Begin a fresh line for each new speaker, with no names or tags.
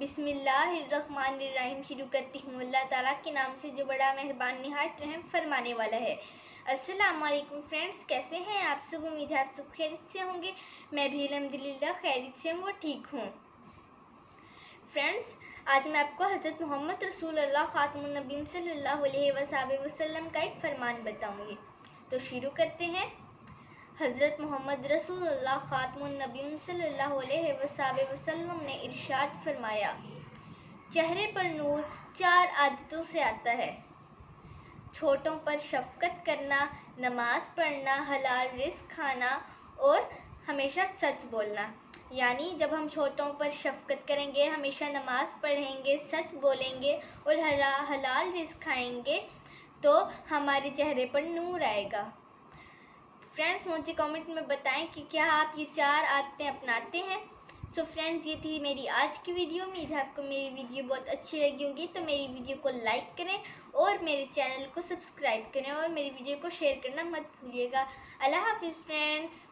बिस्मिल्लाहिर्रहमानिर्रहीम। शुरू करती हूँ। अल्लाह ताला के नाम से जो बड़ा मेहरबान, नहायत रहम फरमाने वाला है। अस्सलाम वालेकुम फ्रेंड्स, कैसे हैं आप सब? उम्मीद है आप सब खैरियत से होंगे। मैं भी अलहमदिल्ला खैरियत से हूँ ठीक हूँ। फ्रेंड्स, आज मैं आपको हज़रत मोहम्मद रसूल अल्लाह ख़ातमुन्नबीम सल्लल्लाहु अलैहि वसल्लम का एक फरमान बताऊँगी। तो शुरू करते हैं। हज़रत मोहम्मद रसूल अल्लाह ख़ातमुन्नबीम वसल्लम ने इरशाद फरमाया, चेहरे पर नूर चार आदतों से आता है। छोटों पर शफकत करना, नमाज़ पढ़ना, हलाल रिस्क खाना और हमेशा सच बोलना। यानी जब हम छोटों पर शफकत करेंगे, हमेशा नमाज़ पढ़ेंगे, सच बोलेंगे और हलाल रिस्क खाएँगे तो हमारे चेहरे पर नूर आएगा। फ्रेंड्स मुझे कमेंट में बताएँ कि क्या आप ये चार आदतें अपनाते हैं? सो so फ्रेंड्स ये थी मेरी आज की वीडियो उम्मीद है आपको मेरी वीडियो बहुत अच्छी लगी होगी. तो मेरी वीडियो को लाइक करें और मेरे चैनल को सब्सक्राइब करें और मेरी वीडियो को शेयर करना मत भूलिएगा. अल्लाह हाफिज़ फ्रेंड्स